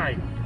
time.